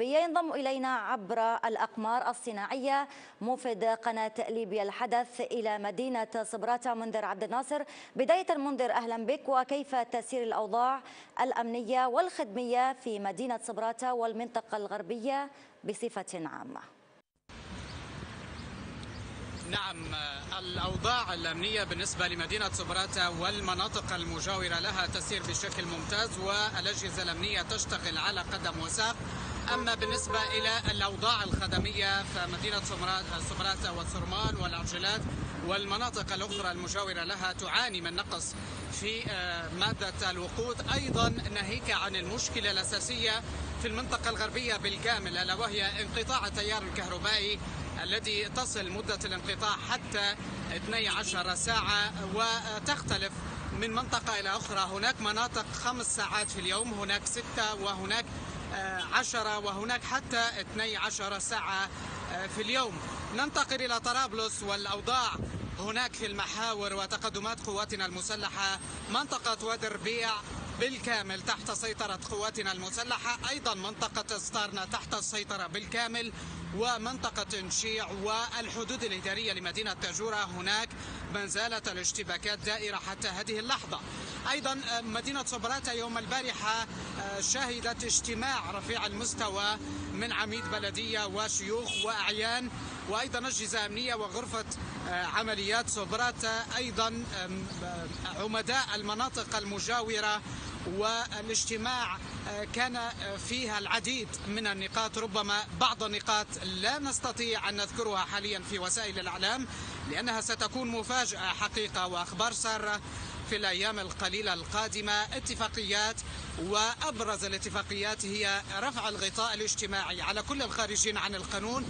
الغربية ينضم إلينا عبر الأقمار الصناعية موفد قناة ليبيا الحدث إلى مدينة صبراتة منذر عبد الناصر. بداية منذر أهلا بك. وكيف تسير الأوضاع الأمنية والخدمية في مدينة صبراتة والمنطقة الغربية بصفة عامة؟ نعم الأوضاع الأمنية بالنسبة لمدينة صبراتة والمناطق المجاورة لها تسير بشكل ممتاز والأجهزة الأمنية تشتغل على قدم وساق. أما بالنسبة إلى الأوضاع الخدمية فمدينة صبراتة والسرمان والعجلات والمناطق الأخرى المجاورة لها تعاني من نقص في مادة الوقود. أيضا ناهيك عن المشكلة الأساسية في المنطقة الغربية بالكامل ألا وهي انقطاع التيار الكهربائي الذي تصل مدة الانقطاع حتى 12 ساعة وتختلف من منطقة إلى أخرى. هناك مناطق خمس ساعات في اليوم هناك ستة وهناك عشرة وهناك حتى 12 ساعة في اليوم. ننتقل إلى طرابلس والأوضاع. هناك في المحاور وتقدمات قواتنا المسلحة منطقة وادي الربيع بالكامل تحت سيطرة قواتنا المسلحة. أيضا منطقة ستارنا تحت السيطرة بالكامل ومنطقة تنشيع والحدود الإدارية لمدينة تاجورة هناك ما زالت الاشتباكات دائرة حتى هذه اللحظة. أيضا مدينة صبراتة يوم البارحة شهدت اجتماع رفيع المستوى من عميد بلدية وشيوخ وأعيان وأيضا أجهزة أمنية وغرفة عمليات صبراتة أيضا عمداء المناطق المجاورة والاجتماع كان فيها العديد من النقاط. ربما بعض النقاط لا نستطيع أن نذكرها حاليا في وسائل الإعلام لأنها ستكون مفاجأة حقيقة وأخبار سارة في الأيام القليلة القادمة اتفاقيات وأبرز الاتفاقيات هي رفع الغطاء الاجتماعي على كل الخارجين عن القانون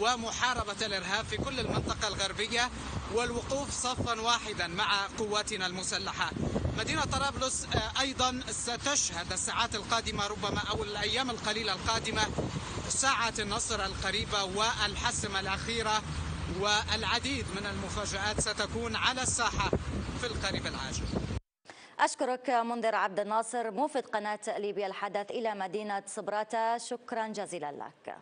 ومحاربة الإرهاب في كل المنطقة الغربية والوقوف صفا واحدا مع قواتنا المسلحة. مدينة طرابلس أيضا ستشهد الساعات القادمة ربما أو الأيام القليلة القادمة ساعة النصر القريبة والحسم الأخيرة والعديد من المفاجآت ستكون على الساحة. في القريب العاجل. أشكرك منذر عبد الناصر موفد قناة ليبيا الحدث إلى مدينة صبراتة شكرا جزيلا لك.